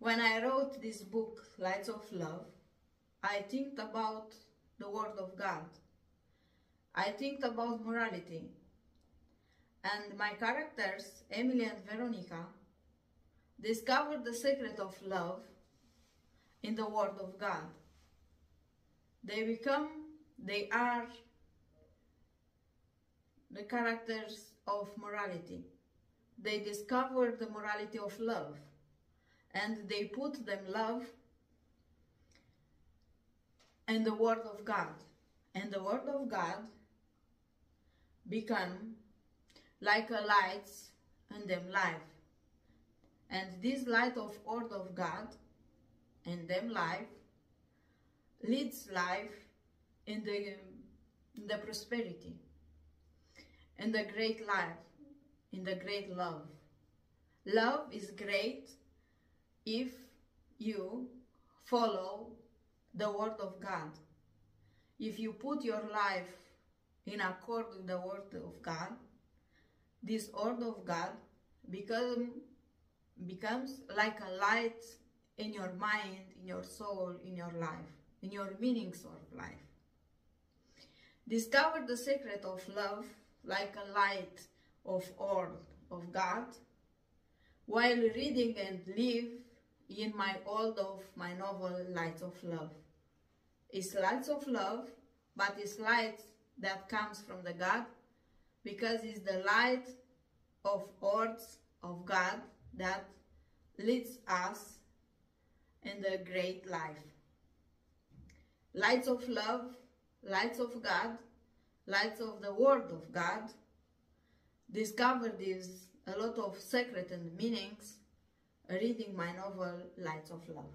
When I wrote this book, Lights of Love, I think about the Word of God. I think about morality. And my characters, Emily and Veronica, discovered the secret of love in the Word of God. They become, they are the characters of morality. They discover the morality of love and they put them love and the word of God. And the word of God become like a light in them life. And this light of word of God and them life leads life in the, in the prosperity, in the great life, in the great love. Love is great if you follow the word of God. If you put your life in accord with the word of God, this word of God become, becomes like a light in your mind, in your soul, in your life, in your meanings of life. Discover the secret of love like a light of word of God while reading and live in my old of my novel Lights of Love. It's lights of love, but it's light that comes from the God because it's the light of words of God that leads us in the great life. Lights of love, lights of God, lights of the word of God. Discover this a lot of secret and meanings reading my novel Lights of Love.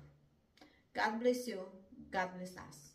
God bless you. God bless us.